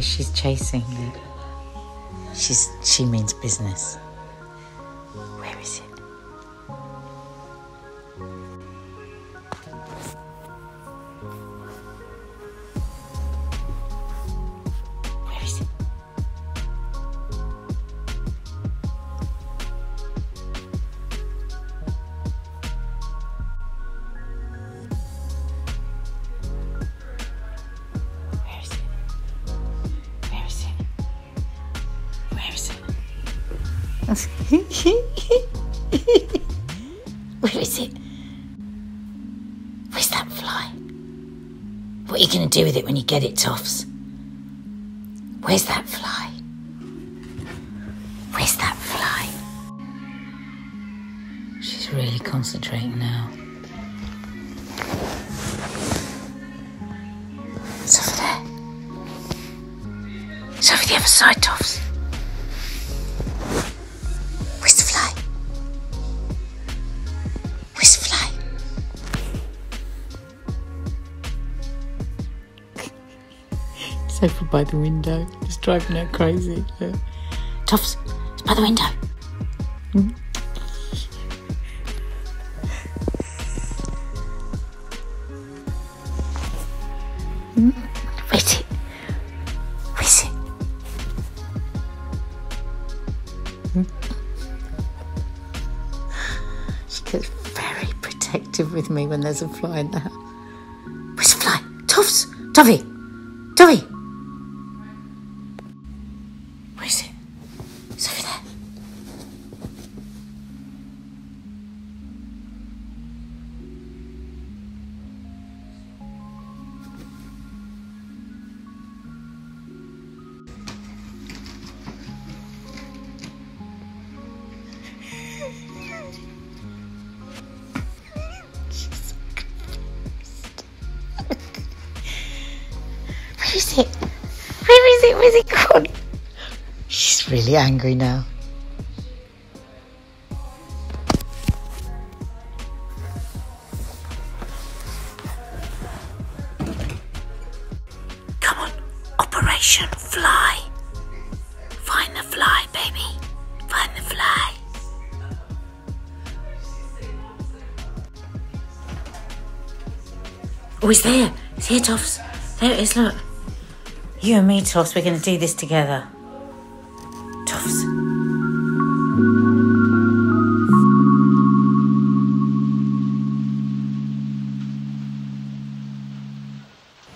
she's chasing? it. She's she means business. Get it, Toffs? Where's that fly? Where's that fly? She's really concentrating now. It's over there. It's over the other side, Toffs. Over by the window. It's driving her crazy. Look. Toffs, it's by the window. Hmm? Hmm? Where's it? She gets very protective with me when there's a fly in the house. Where's the fly? Toffs! Toffee! Where is it? Where's gone? She's really angry now. Come on, Operation Fly. Find the fly, baby. Find the fly. Oh, he's there. He's here, Toffs. There it is, look. You and me, Toffs, we're going to do this together. Toffs.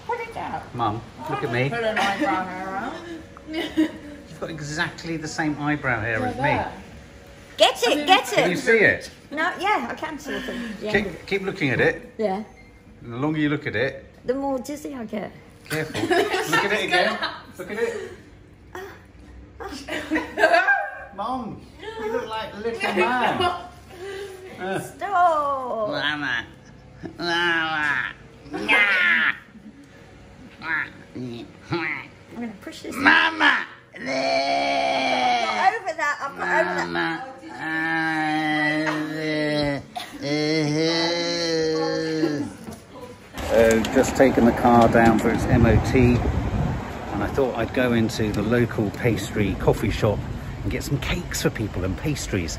Put it down. Mum, look at me. Put an eyebrow hair on. You've got exactly the same eyebrow hair as me. Get it, get it. Can you see it? No, yeah, I can see it. Yeah. Keep, keep looking at it. yeah. And the longer you look at it, The more dizzy I get. Careful. look at it again. Look at it. Mom, you look like a little man. Uh. Stop. Mama. Mama. Nah. I'm going to push this. Mama. I've got over that. I've got over that. Uh, uh, Just taken the car down for its MOT and I thought I'd go into the local pastry coffee shop and get some cakes for people and pastries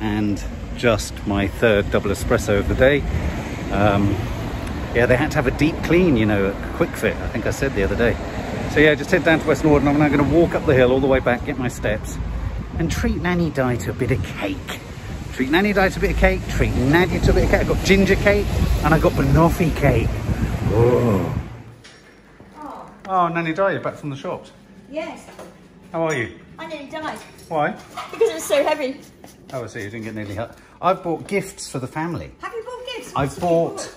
and just my third double espresso of the day. Um, yeah, they had to have a deep clean, you know, a Kwik Fit, I think I said the other day. So yeah, just head down to West Norton. I'm now going to walk up the hill all the way back, get my steps and treat Nanny Di to a bit of cake. Treat Nanny Di to a bit of cake, treat Nadia to a bit of cake. I got ginger cake and I got banoffee cake. Oh. Oh, Nanny Di, you're back from the shops. Yes. How are you? I nearly died Why? because it was so heavy. Oh, I see, you didn't get nearly hurt. I've bought gifts for the family. Have you bought gifts? I've bought,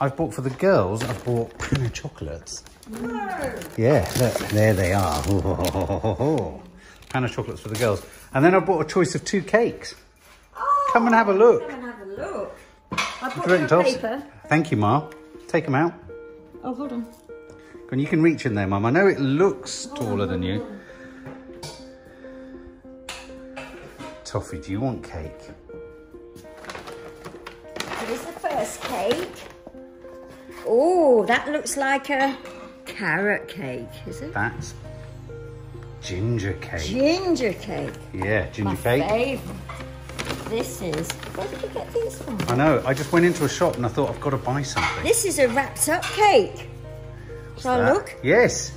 I've bought for the girls, I've bought Pina chocolates. No. Yeah, look, there they are. Panna chocolates for the girls. And then I bought a choice of two cakes. Oh, Come and have a oh, look. Come and have a look. I bought do you you reckon, a Tops? paper. Thank you, Ma. Take them out. Oh, hold on. And you can reach in there, Mum. I know it looks oh, taller than you. Toffee, do you want cake? Here's the first cake. Oh, that looks like a carrot cake, is it? That's ginger cake. Ginger cake. yeah, ginger My cake. favourite. This is. Where did you get these from? I know. I just went into a shop and I thought I've got to buy something. This is a wrapped up cake. Shall I look? Yes.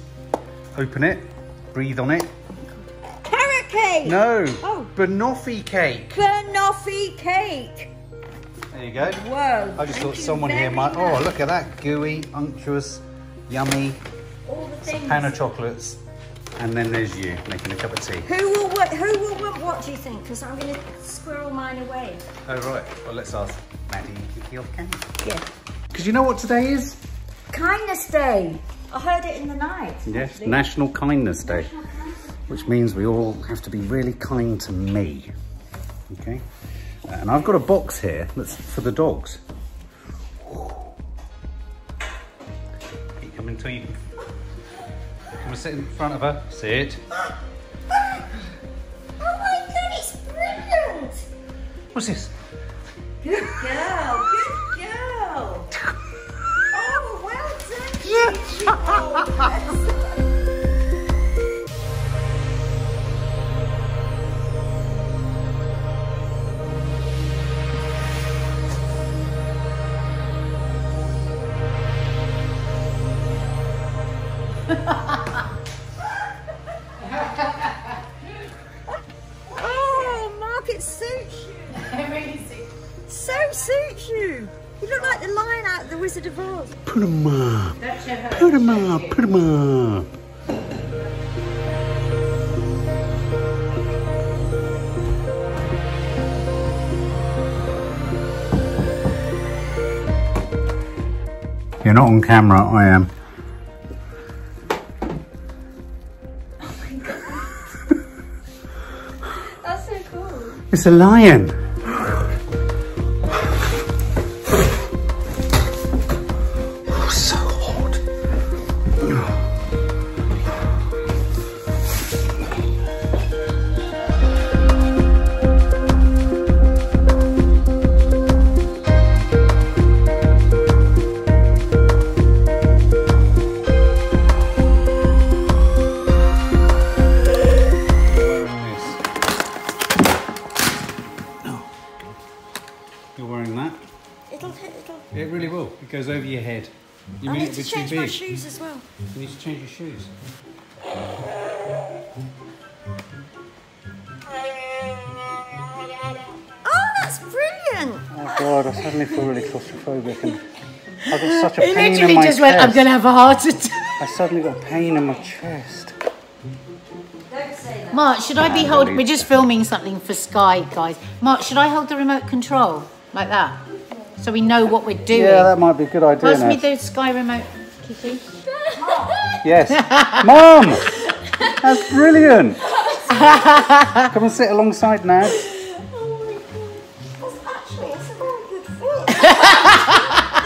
Open it. Breathe on it. Carrot cake. No. Oh. Banoffee cake. Banoffee cake. There you go. Whoa. I just thought someone here might. Oh, look at that. Gooey, unctuous, yummy. All the things. Pan of chocolates. And then there's you making a cup of tea. Who will what? Who will want what? Do you think? Because I'm going to squirrel mine away. Oh, right. Well, let's ask Maddie if he'll can. Yeah. Because you know what today is? Kindness Day. I heard it in the night. Yes, actually. National Kindness Day. Which means we all have to be really kind to me. Okay? And I've got a box here that's for the dogs. Keep coming to you. Come and sit in front of her. Sit. Oh my god, it's brilliant! What's this? Good girl, good girl. Oh, well done. Gigi. You're not on camera, I am. Oh That's so cool. It's a lion. Need to change my shoes as well. You need to change your shoes. Oh, that's brilliant. Oh god, I suddenly feel really claustrophobic and I've got such a He pain in my chest. He literally just chest. went, I'm going to have a heart attack. I suddenly got pain in my chest. Don't say that. Mark, should I be holding, we're just filming something for Sky, guys. Mark, should I hold the remote control like that? So we know what we're doing. Yeah, that might be a good idea Pass me now. the Sky remote, Kiki. Yes. Mom! That's brilliant! Come and sit alongside Nad. Oh my god. That's actually, it's a very good fit.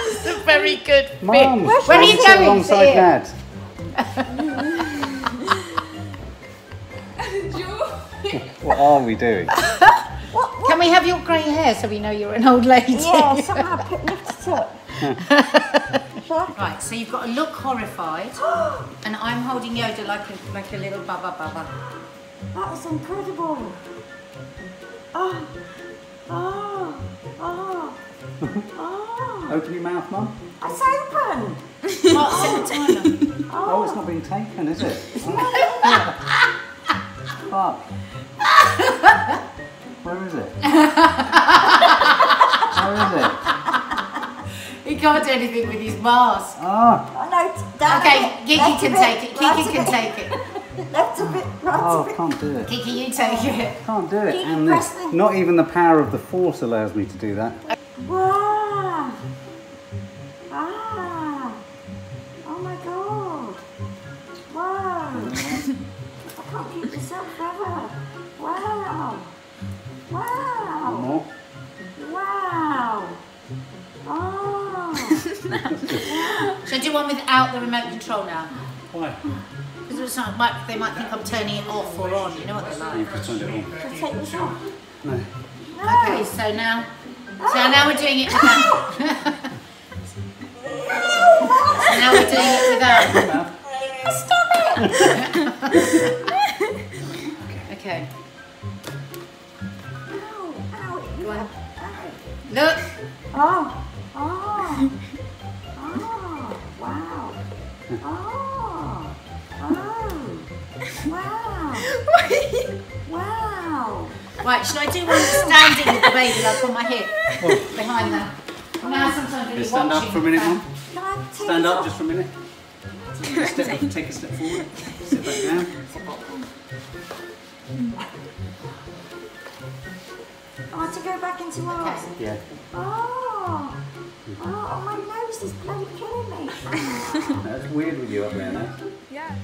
It's a very good fit. Mom, Where come are you and sit going? alongside Sit Nad. What are we doing? Can we have your grey hair so we know you're an old lady? Yeah, somehow put lift it up. Right, so you've got to look horrified, and I'm holding Yoda like a like a little baba baba. That was incredible. Oh, oh, oh, oh. Open your mouth, Mum. It's open. Mark, set the. Oh, it's not being taken, is it? Fuck. Where is it? Where is it? He can't do anything with his mask. Ah, Oh, no, down Okay, bit, Kiki can take it. right Kiki a can take it. Left a bit, right oh, a bit. can't do it. Kiki, you take it. Can't do it. Keep And this, not even the power of the force allows me to do that. Wow. Oh. Should I do one without the remote control now? Why? Because it's not, might, they might think I'm turning it off or on. You know what they're like. You could turn it on. Should off? No. Okay, so now, so now we're doing it without. so now we're doing it without. Stop it! okay. Ow, ow, Look. Oh. Wow. Right, should I do one standing with the baby like on my hip behind that? Now sometimes when you're Stand up for a minute, Mum. Can I take Stand up just for a minute. Take a step, take a step forward. Sit back down. I Oh, to go back into ours. Yeah. Oh. oh, oh, my nose is bloody killing me. Oh, That's weird with you up there now. Yeah.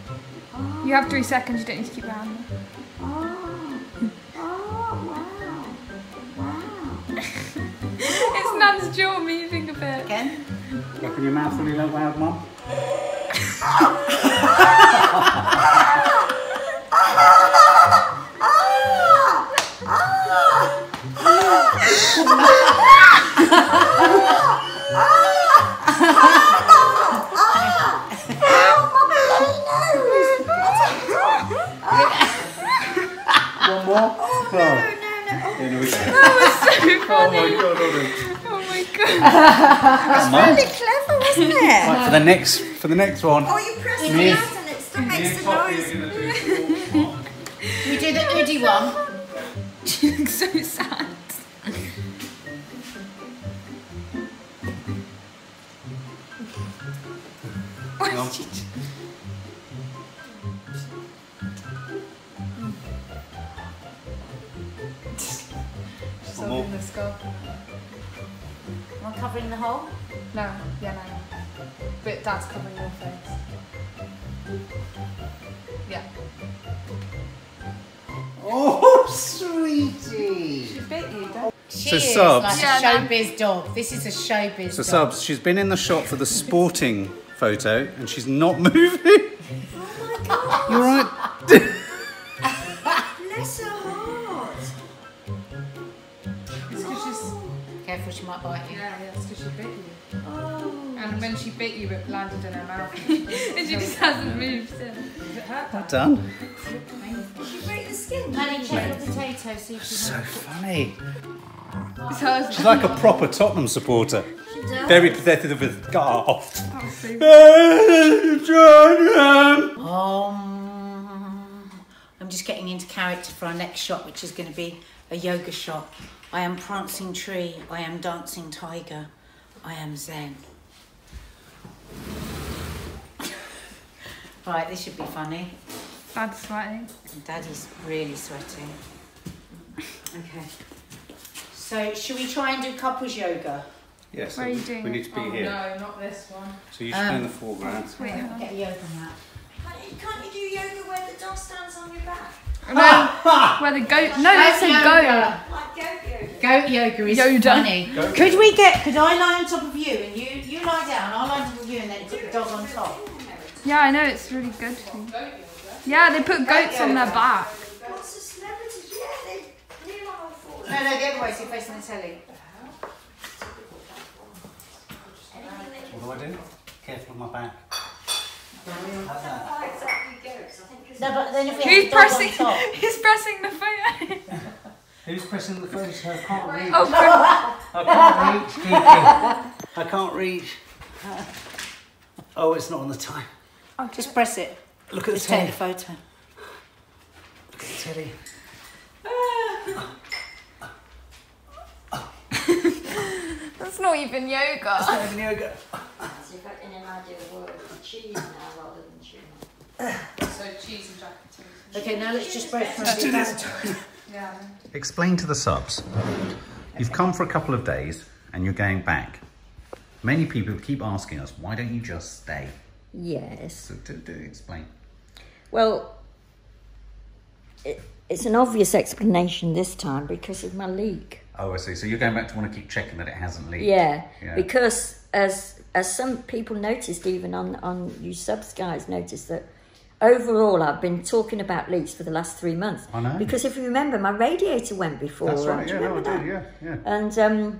You have three seconds, you don't need to keep your hand oh, oh, It's Nan's jaw moving a bit. Again. Open your mouth really loud, Mum. One more? Oh, no, no, no. Oh my god, hold on. Oh my god. Really clever, wasn't it? Right, for the next for the next one. Oh, you press Me. it out and it still makes the noise. Am I covering the hole? No, yeah, no. But Dad's covering your face. Yeah. Oh, sweetie. She bit you, don't She So is subs. like Yeah, a no. showbiz dog. This is a showbiz So dog. subs, she's been in the shot for the sporting photo and she's not moving. Oh my god, You're right. Bite you. Yeah, yeah, it's because she bit you. Oh. And when she bit you, it landed in her mouth. and she just hasn't moved since. Does it hurt that? Done. She you break the skin? Nanny, check the potato, see if she's So funny. It's. She's like a proper Tottenham supporter. She does. Very pathetic with scarf. Oh, so Tottenham. Um, I'm just getting into character for our next shot, which is going to be a yoga shot. I am prancing tree. I am dancing tiger. I am zen. right, this should be funny. Dad's sweating. Daddy's really sweating. Okay. So, should we try and do couples yoga? Yes, Where are you doing we need to be oh, here. No, not this one. So you should be in the um, foreground. Wait, hang on. Get a yoga mat. Can't you, can't you do yoga where the dog stands on your back? No, where the goat. No, that's a goat. Yoga. Like goat yoga. Goat yoga is Yoda. funny. Could we get? Could I lie on top of you and you you lie down? I'll lie on top of you and then put the dog on top. Yeah, I know it's really good. Yeah, they put goats on their back. Lots of celebrities, yeah, they kneel on all fours. No, no, the other way. So you're facing the telly. What do I do? Careful on my back. How exactly goes? I think 'cause No, but then if you Who's the dog pressing? on top. Who's pressing the photo? Who's pressing the phone? I can't reach. Oh, I can't reach, Kiki. I can't reach. Oh, it's not on the time. Oh, Just press it. Look at the Just take telly. the photo. Look at the telly. that's not even yoga. Having yoga. See if I can imagine a word of cheese now rather than tuna. So cheese and jacket Okay, now let's just break try and do that. Yeah. Explain to the subs. You've come for a couple of days and you're going back. Many people keep asking us, why don't you just stay? Yes. So do, do explain. Well, it, it's an obvious explanation this time because of my leak. Oh, I see. So you're going back to want to keep checking that it hasn't leaked. Yeah, Yeah. because as as some people noticed, even on on you subs guys noticed that overall I've been talking about leaks for the last three months. I know. Because if you remember, my radiator went before. That's right. Yeah, no, I remember did. Yeah, yeah. And um,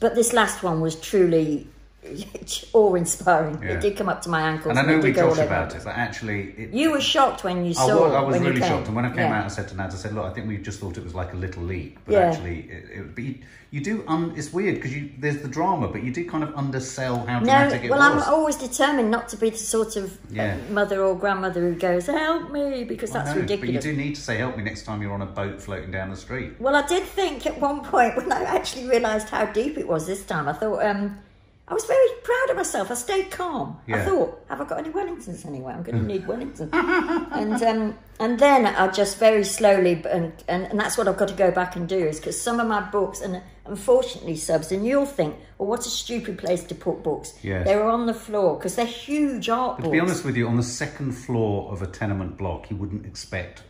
but this last one was truly, awe-inspiring. Yeah. It did come up to my ankles. And I know it we over. about it, that actually... It, You were shocked when you I saw was, I was when you really shocked, and when I came Yeah. out, I said to Nat, I said, "Look, I think we just thought it was like a little leak, but Yeah. actually, it, it, but you, you do. Un, it's weird because you there's the drama, but you do kind of undersell how No, dramatic it well, was. Well, I'm always determined not to be the sort of uh, Yeah. mother or grandmother who goes, "Help me," because that's know, ridiculous. But you do need to say, "Help me" next time you're on a boat floating down the street. Well, I did think at one point when I actually realised how deep it was this time, I thought, um, I was very proud of myself. I stayed calm. I thought, have I got any Wellingtons anyway? I'm going to need Wellington. and um, and then I just very slowly, and, and, and that's what I've got to go back and do is because some of my books, and unfortunately, subs, and you'll think, well, what a stupid place to put books. Yes. They were on the floor because they're huge art But books. to be honest with you, on the second floor of a tenement block, you wouldn't expect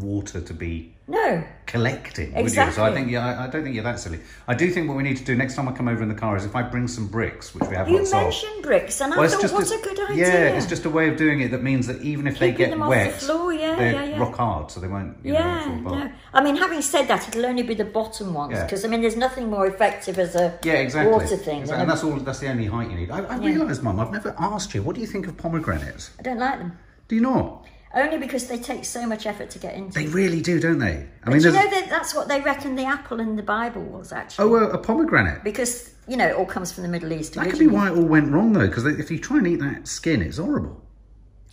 water to be no. collecting, would you? So I think, yeah, I, I don't think you're that silly. I do think what we need to do next time I come over in the car is if I bring some bricks, which we have You lots of. mentioned bricks, and Well, I thought, what a, a, good idea. Yeah, it's just a way of doing it that means that even if they get off the wet, floor, yeah, they're yeah, yeah. rock hard, so they won't. You know, Yeah, fall no. I mean, having said that, it'll only be the bottom ones because I mean, there's nothing more effective as a Yeah, exactly. water thing. Exactly. And that's all. That's the only height you need. I, I Yeah. realise, Mum, I've never asked you. What do you think of pomegranates? I don't like them Do you not? Only because they take so much effort to get into. They really do, don't they? I but mean, you know that that's what they reckon the apple in the Bible was actually. oh, a, a pomegranate. because you know it all comes from the Middle East. That could be why it all went wrong, though. Because if you try and eat that skin, it's horrible.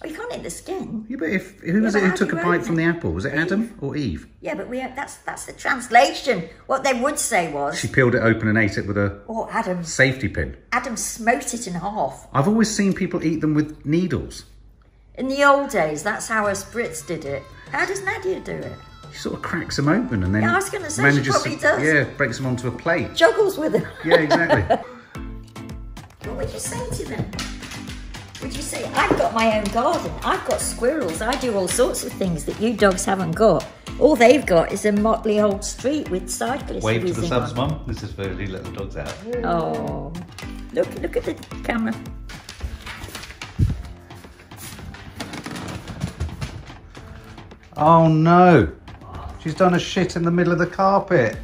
Oh, you can't eat the skin. Yeah, but if who was but it who took a bite from the apple? Was it Adam or Eve? Yeah, but we that's that's the translation. What they would say was, She peeled it open and ate it with a "Oh, Adam, safety pin. Adam smote it in half." I've always seen people eat them with needles. In the old days, that's how us Brits did it. How does Nadia do it? She sort of cracks them open and then Yeah, I was gonna say, she probably to does. yeah breaks them onto a plate. Juggles with it. Yeah, exactly. What would you say to them? Would you say, I've got my own garden, I've got squirrels, I do all sorts of things that you dogs haven't got. All they've got is a motley old street with cyclists Wave to the subs, on. mum. This is for you let the dogs out. Oh, look, look at the camera. Oh no! She's done a shit in the middle of the carpet.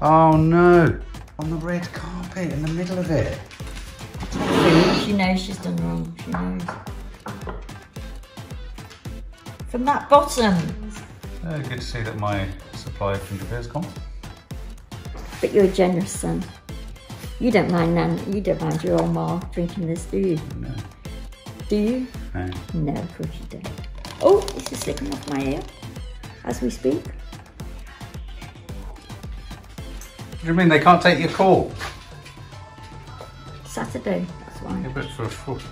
Oh no! On the red carpet in the middle of it. She knows she's done wrong, she knows. From that bottom. Oh, good to see that my supply of ginger beer has gone. But you're a generous son. You don't mind Nan, you don't mind your old ma drinking this, do you? No. Do you? Of course you don't. Oh, this is slipping off my ear as we speak. What do you mean they can't take your call? Saturday, that's why. Yeah, but for a foot.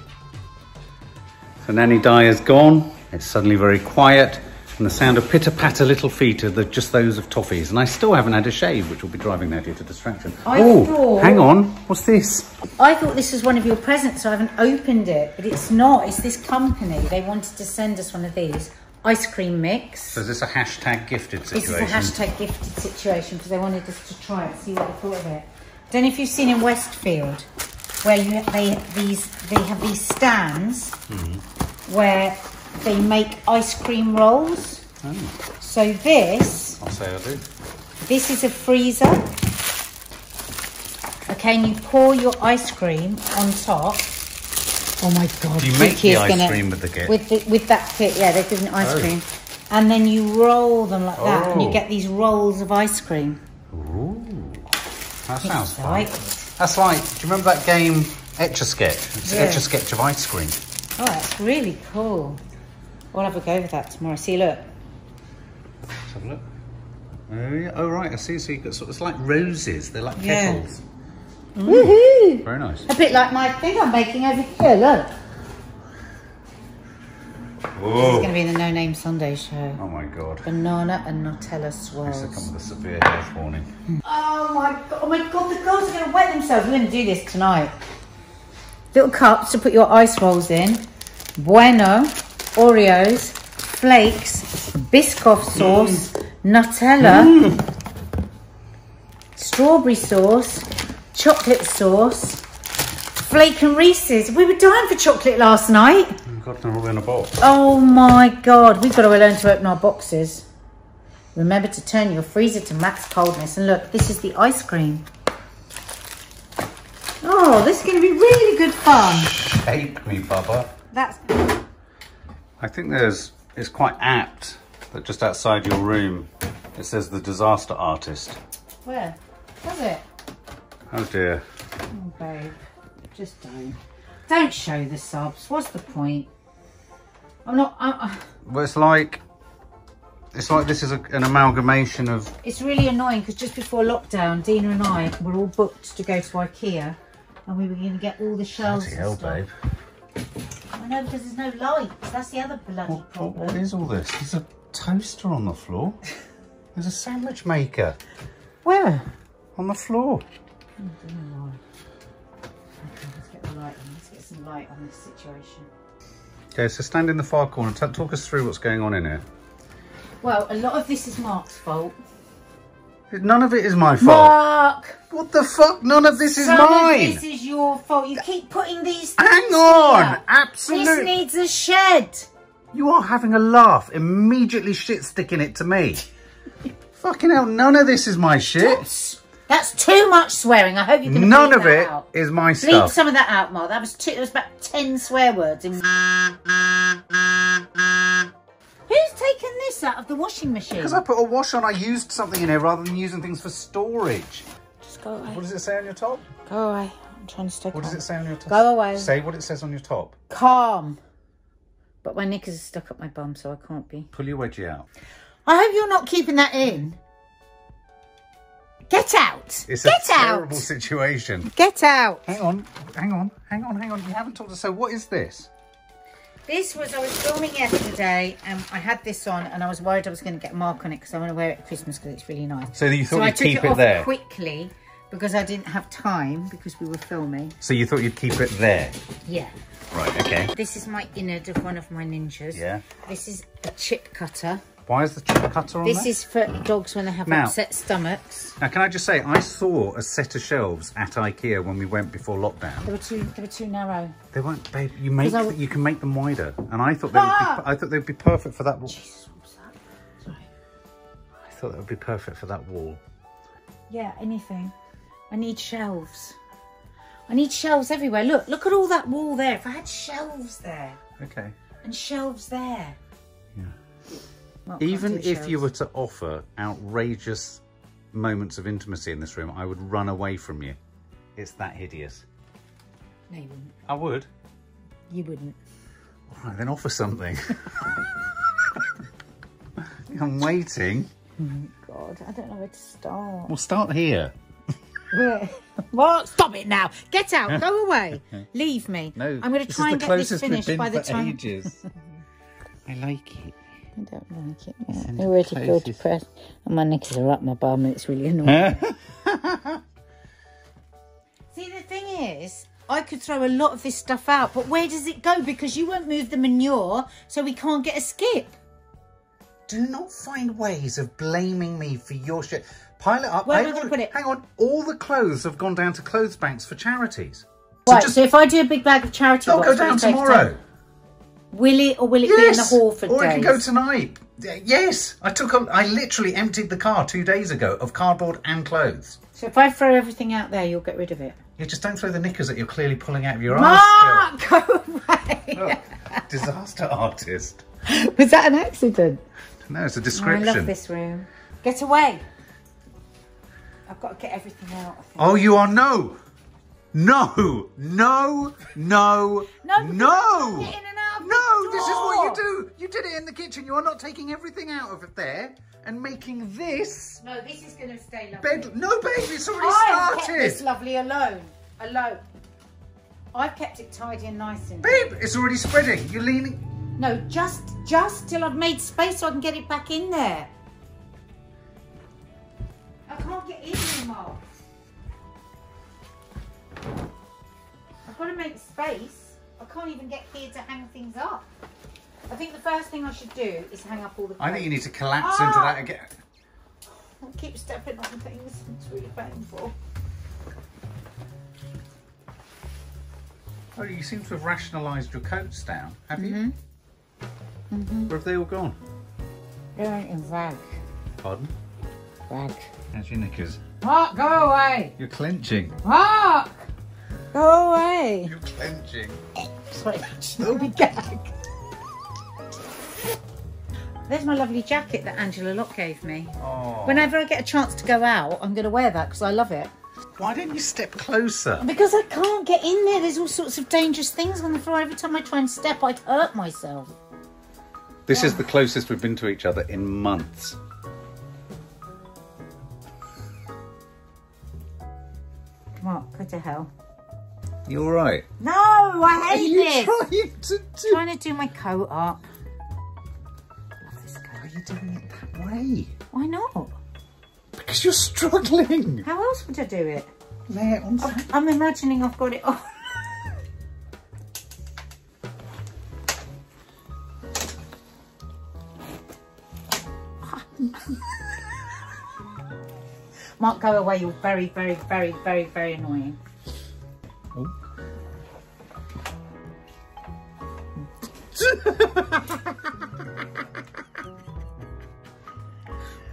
So Nanny is gone. It's suddenly very quiet, and the sound of pitter patter little feet are the, just those of toffees. And I still haven't had a shave, which will be driving Nadia to distraction. I oh, thought- hang on. What's this? I thought this was one of your presents, so I haven't opened it, but it's not. It's this company. They wanted to send us one of these ice cream mix. So is this a hashtag gifted This situation? is a hashtag gifted situation because they wanted us to try it, see what they thought of it. Don't know if you've seen in Westfield where you they these they have these stands mm-hmm. where they make ice cream rolls. So this I'll say I do. this is a freezer. Okay, and you pour your ice cream on top. Oh my god! Do you make the ice gonna- cream with the kit? With the, with that kit, yeah, they've given ice Oh. cream, and then you roll them like that, and you Oh. get these rolls of ice cream. Ooh, that sounds fun. Exciting. That's like, do you remember that game Etch a Sketch? It's Yeah. Etch a Sketch of ice cream. Oh, that's really cool. We'll have a go with that tomorrow. See, look. Let's have a look. Oh, yeah. oh right, I see. So you've got sort of, it's like roses. They're like Yeah. petals. Mm. Woohoo! Very nice. A bit like my thing I'm making over here. Look. This is going to be in the No Name Sunday show. Oh my god. Banana and Nutella This swirls. has come with a severe health warning. Oh my god! Oh my god! The girls are going to wet themselves. We're going to do this tonight. Little cups to put your ice rolls in. Bueno, Oreos, flakes, Biscoff sauce, Nutella, strawberry sauce, chocolate sauce, flake and Reese's. We were dying for chocolate last night. Oh god, they're all in a box. Oh my god, we've got to learn to open our boxes. Remember to turn your freezer to max coldness. And look, this is the ice cream. Oh, this is going to be really good fun. Shake me, Bubba. That's I think there's, it's quite apt that just outside your room it says the disaster artist. where? Does it? Oh dear. Oh, babe, just don't. Don't show the subs. What's the point? I'm not. I'm, uh, Well, it's like, it's like this is a, an amalgamation of, it's really annoying because just before lockdown, Dina and I were all booked to go to IKEA, and we were going to get all the shelves. bloody and hell, stuff. babe. I know because there's no lights. That's the other bloody What, what, problem. what is all this? There's a toaster on the floor. There's a sandwich maker Where? on the floor. Let's get the light on. Let's get some light on this situation. Okay, so stand in the far corner. T- talk us through what's going on in here. Well, a lot of this is Mark's fault. None of it is my fault. Mark! What the fuck? None of this is Some of mine. this is your fault. You keep putting these. Hang on. here. This needs a shed. You are having a laugh. Immediately shit sticking it to me. Fucking hell, none of this is my shit. That's too much swearing. I hope you can. None of that it out. is my Bleep Leave some of that out, Mark. That was two. There was about ten swear words. In... the washing machine? Because I put a wash on, I used something in here rather than using things for storage. Just go away. What does it say on your top? Go away. I'm trying to stick What calm. does it say on your top? Go away. Say what it says on your top. Calm. But my knickers are stuck up my bum, so I can't be. Pull your wedgie out. I hope you're not keeping that in. Get out. It's Get a terrible situation. Get out. Hang on, hang on, hang on, hang on. You haven't told us. So what is this? This was, I was filming yesterday and I had this on and I was worried I was going to get a mark on it because I want to wear it at Christmas because it's really nice. So you thought so I you'd keep it, it there? quickly because I didn't have time because we were filming. So you thought you'd keep it there? Yeah. Right, okay. This is my innard of one of my ninjas. Yeah. This is a chip cutter. Why is the chip cutter on This there? is for dogs when they have Now- upset stomachs. Now, can I just say, I saw a set of shelves at IKEA when we went before lockdown. They were too, they were too narrow. They weren't, babe. You make, I you can make them wider, and I thought they would Ah! be, I thought they'd be perfect for that wall. Jesus, what was that? Sorry. I thought that would be perfect for that wall. Yeah, anything. I need shelves. I need shelves everywhere. Look, look at all that wall there. If I had shelves there Okay. and shelves there. Well, Even if you were to offer outrageous moments of intimacy in this room, I would run away from you. It's that hideous. No, you wouldn't. I would. You wouldn't. All right, then offer something. I'm waiting. Oh God, I don't know where to start. We'll start here. what? Stop it now. Get out. Go away. Leave me. No, I'm going to try and get this finished by the time. ages. I like it. I don't like it. in Yeah. the I already feel closest- depressed. And my knickers are up my bum. It's really annoying. See, the thing is, I could throw a lot of this stuff out, but where does it go? Because you won't move the manure, so we can't get a skip. Do not find ways of blaming me for your shit. Pile it up. Where I am I gonna put it? Hang on. All the clothes have gone down to clothes banks for charities. Right, just- so if I do a big bag of charity, They'll go down take tomorrow. Will it, or will it be in the Yes. hall for or days? it can go tonight. Yes. I took. A, I literally emptied the car two days ago of cardboard and clothes. So if I throw everything out there, you'll get rid of it. You just don't throw the knickers that you're clearly pulling out of your arse. Mark, go away. Look, disaster artist. Was that an accident? No, it's a Oh, I description. love this room. Get away. I've got to get everything out. I think. Oh, you are no, no, no, no, No, no. I'm not getting it out of the No, this is what you do. You did it in the kitchen. You are not taking everything out of it there and making this No, this is going to stay lovely. bed. No, babe, it's already I've kept started. this lovely alone. Alone. I've kept it tidy and nice in Babe, it's already spreading. You're leaning. No, just just till I've made space so I can get it back in there. I can't get in anymore. I've got to make space. I can't even get here to hang things up. I think the first thing I should do is hang up all the. I think you need to collapse Ah! into that again. I keep stepping on things. It's really painful. Oh, you seem to have rationalised your coats down, have you? Mm-hmm. Where have they all gone? They're in rag. Pardon? Rag. How's your knickers? Mark, go away. You're clenching. Mark! Go away. You're clenching. Sorry, lovely gag. There's my lovely jacket that Angela Locke gave me. Oh. Whenever I get a chance to go out, I'm going to wear that because I love it. Why don't you step closer? Because I can't get in there. There's all sorts of dangerous things on the floor. Every time I try and step, I hurt myself. This is the closest we've been to each other in months. What? Go to hell. You all right? No, I Are hate you this. trying to do? trying to do my coat up. This Why are you doing it that way? Why not? Because you're struggling. How else would I do it? Lay it on top. I'm imagining I've got it on. Mark, go away. You're very, very, very, very, very annoying. Why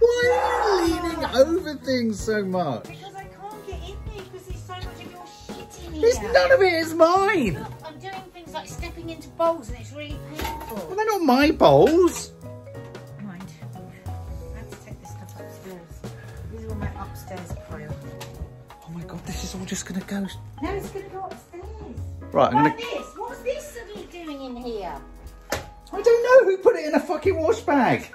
are you leaning over things so much? Because I can't get in there because there's so much of your shit in here. There's none of it is mine. Look, I'm doing things like stepping into bowls and it's really painful. Well, they're not my bowls. Mind. I have to take this stuff upstairs. These are all my upstairs pile. Oh my god, this is all just gonna go. No, it's going to go upstairs. Right, I'm What gonna. this? What's this suddenly doing in here? I don't know who put it in a fucking wash bag.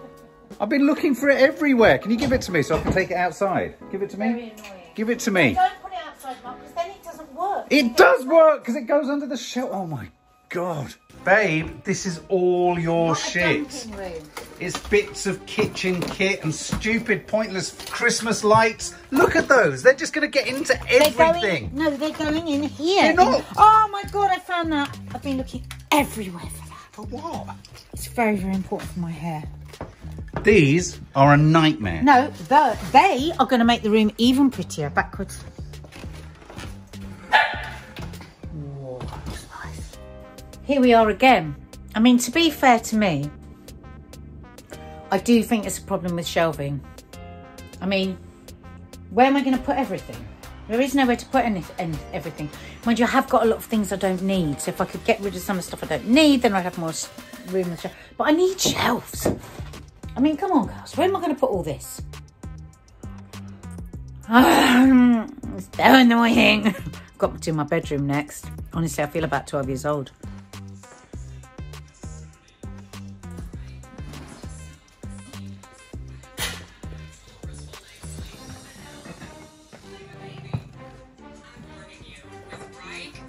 I've been looking for it everywhere. Can you give it to me so I can take it outside? Give it to me. Very annoying. Give it to me. Don't put it outside, Mark, because then it doesn't work. It does work because it goes under the shelf. Oh my god. Babe, this is all your Not shit. It's bits of kitchen kit and stupid, pointless Christmas lights. Look at those. They're just going to get into They're everything. going, no, they're going in here. They're not. Oh my god, I found that. I've been looking everywhere for that. For what? It's very, very important for my hair. These are a nightmare. No, the, they are going to make the room even prettier. Backwards. Here we are again. I mean, to be fair to me, I do think it's a problem with shelving. I mean, where am I going to put everything? There is nowhere to put any, any, everything. Mind you, I have got a lot of things I don't need. So if I could get rid of some of the stuff I don't need, then I'd have more room. in the shelf. But I need shelves. I mean, come on, girls. Where am I going to put all this? it's so annoying. Got to my bedroom next. Honestly, I feel about 12 years old.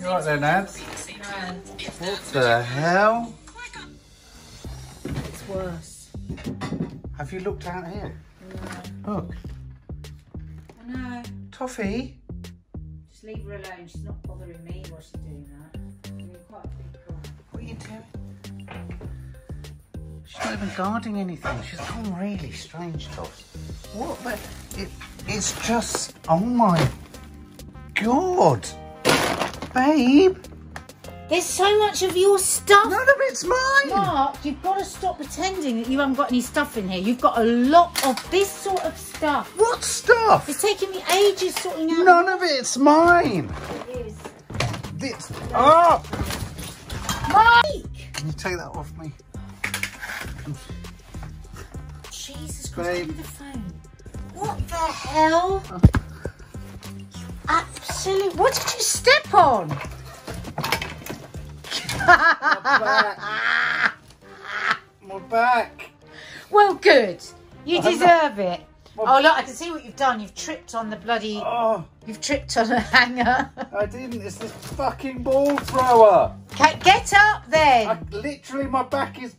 Right there, Nads? What the hell? It's worse. Have you looked out here? Look. I know. Toffee? Just leave her alone. She's not bothering me while she's doing that. Mean, quite a big girl. What are you doing? She's not even guarding anything. She's gone really strange, Toff. What the? It, it's just. Oh my god! Babe! There's so much of your stuff. None of it's mine! Mark, you've got to stop pretending that you haven't got any stuff in here. You've got a lot of this sort of stuff. What stuff? It's taking me ages sorting out. None of it's mine! It is. This. Oh! Mike! Can you take that off me? Jesus Christ, Babe. give me the phone. What the hell? You absolute. What did you step on? My back! My back. Well, good. You deserve it. Oh, look, I can see what you've done. You've tripped on the bloody. Oh, You've tripped on a hanger. I didn't. It's this fucking ball thrower. Okay, Get up then. I, literally, my back is.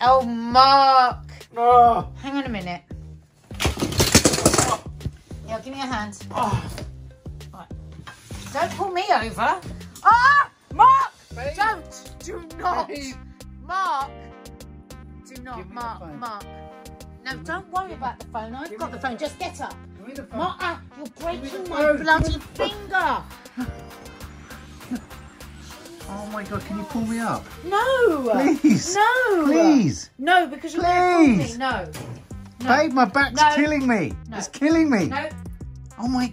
Oh, Mark. Oh, Hang on a minute. Oh. Yeah, give me a hand. oh. Don't pull me over. Ah! Mark! Babe. Don't! Do not! Babe. Mark! Do not, Give me the Mark. Mark. No, don't worry about the phone. I've Give got the the phone. Just get up. Give me the phone. Mark, ah, you're breaking my phone. bloody finger. Oh my god, can you pull me up? No! Please. No! Please. No, because you're going to pull me. No. No. Babe, my back's No. killing me. No. It's killing me. No. Oh my.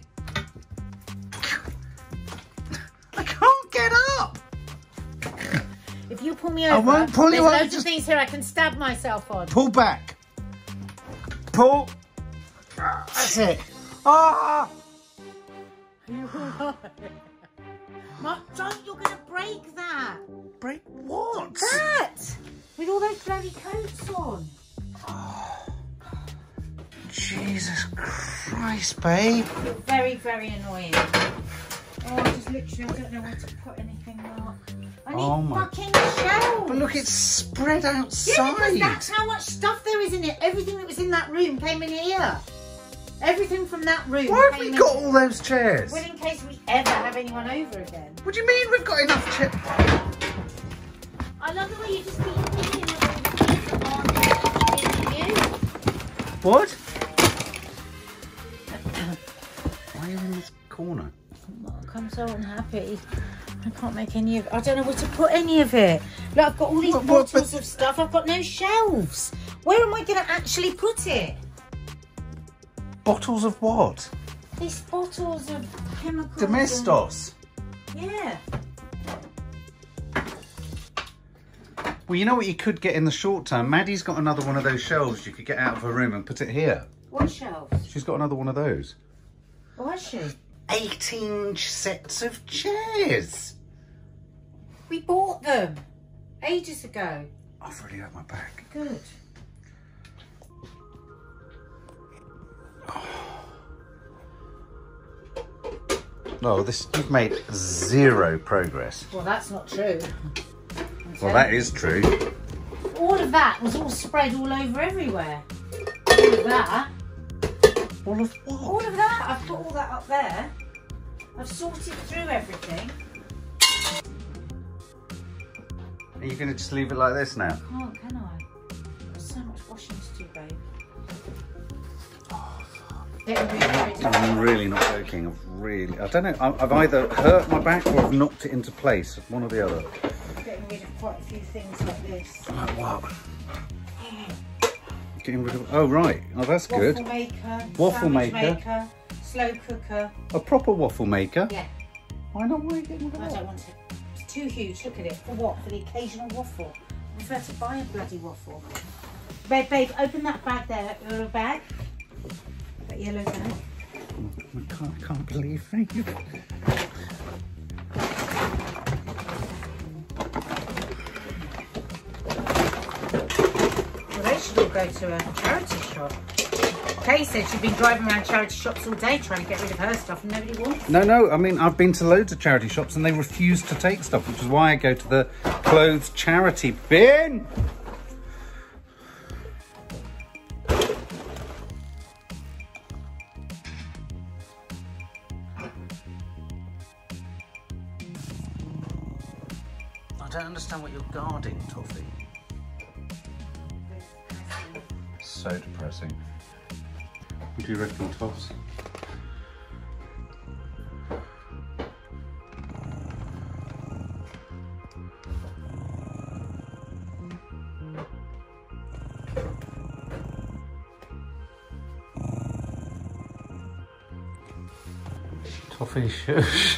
Pull me over, won't pull you there's loads of things here I can stab myself on. Pull back. Pull. That's it. Ah! Mark, don't, you're going to break that. Break what? That! With all those bloody coats on. Jesus Christ, babe. You're very, very annoying. Oh, I just literally, I don't know where to put anything, Mark. I need Oh my- fucking shelves. But look, it's spread Yeah, outside. because that's how much stuff there is in it. Everything that was in that room came in here. Everything from that room. Why have we in- got all those chairs? Well, in case we ever have anyone over again. What do you mean we've got enough chairs? I love the way you just keep thinking of all the things that aren't you. What? Why are you in this corner? I'm so unhappy. I can't make any of I don't know where to put any of it. Look, I've got all these What- what- bottles but- of stuff. I've got no shelves. Where am I going to actually put it? Bottles of what? These bottles of chemicals. Domestos. and- Yeah. Well, you know what you could get in the short term? Maddie's got another one of those shelves you could get out of her room and put it here. What shelves? She's got another one of those. Oh, has she? 18 sets of chairs. We bought them ages ago. I've already hurt my back. Good. No, this you've made zero progress. Well, that's not true. Well, that is true. All of that was all spread all over everywhere. All of that. All of what? All of that. I've put all that up there. I've sorted through everything. Are you going to just leave it like this now? I can't, can I? There's so much washing to do, babe. Oh, Irritated. I'm really not joking. I've really, I don't know. I've either hurt my back or I've knocked it into place. One or the other. Getting rid of quite a few things like this. Like what? Getting rid of. Oh right. Oh, that's good. Waffle maker. Waffle maker. maker. Slow cooker. A proper waffle maker. Yeah, Why not? Why are you getting rid of I that? don't want it. It's too huge. Look at it. For what? For the occasional waffle. I prefer to buy a bloody waffle. Babe, babe, open that bag there. That little bag. That yellow bag. I can't, I can't believe you. Go to a charity shop. Kay said she'd been driving around charity shops all day trying to get rid of her stuff and nobody wants it. No, no. I mean, I've been to loads of charity shops and they refuse to take stuff, which is why I go to the clothes charity bin. I don't understand what you're guarding, Toffee. So depressing. What do you reckon, Toffs? Toffee, shush.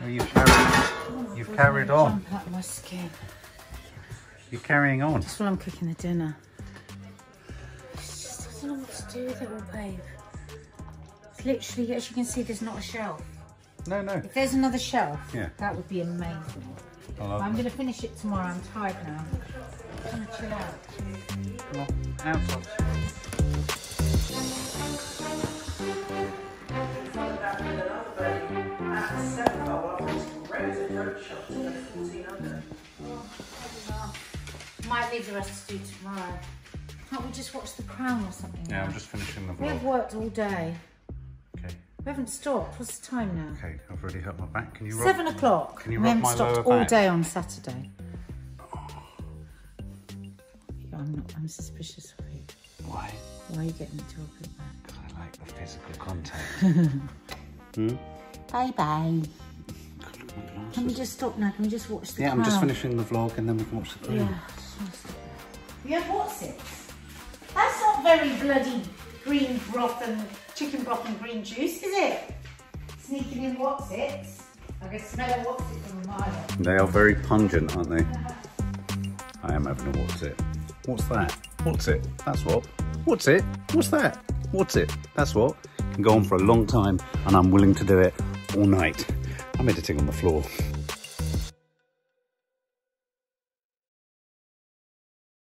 Oh, you've carried, you've carried on. Out my skin. You're carrying on. That's while I'm cooking the dinner. It's literally, as you can see, there's not a shelf. No, no. If there's another shelf, Yeah. that would be amazing. I'm going to finish it tomorrow. I'm tired now. I'm going to chill out. Come on, out, Might leave the rest to do tomorrow. Can't we just watch The Crown or something? Yeah, now? I'm just finishing the vlog. We have worked all day. Okay, We haven't stopped. What's the time now? okay. I've already hurt my back. Can you rub? Seven o'clock. Can you we rub haven't my stopped all back? day on Saturday. I'm not. I'm suspicious of you. Why? Why are you getting into a good man? 'Cause I like the physical contact. hmm? Bye bye. God, look at my Can we just stop now? Can we just watch the Yeah, I'm just finishing the vlog and then we can watch the Yeah. Crown. You have what's it? Very bloody green broth and chicken broth and green juice, is it? Sneaking in what's it? I can smell a what's it from a mile. They are very pungent, aren't they? I am having a what's it. What's that? What's it? That's what. What's it? What's that? What's it? That's what. Can go on for a long time and I'm willing to do it all night. I'm editing on the floor.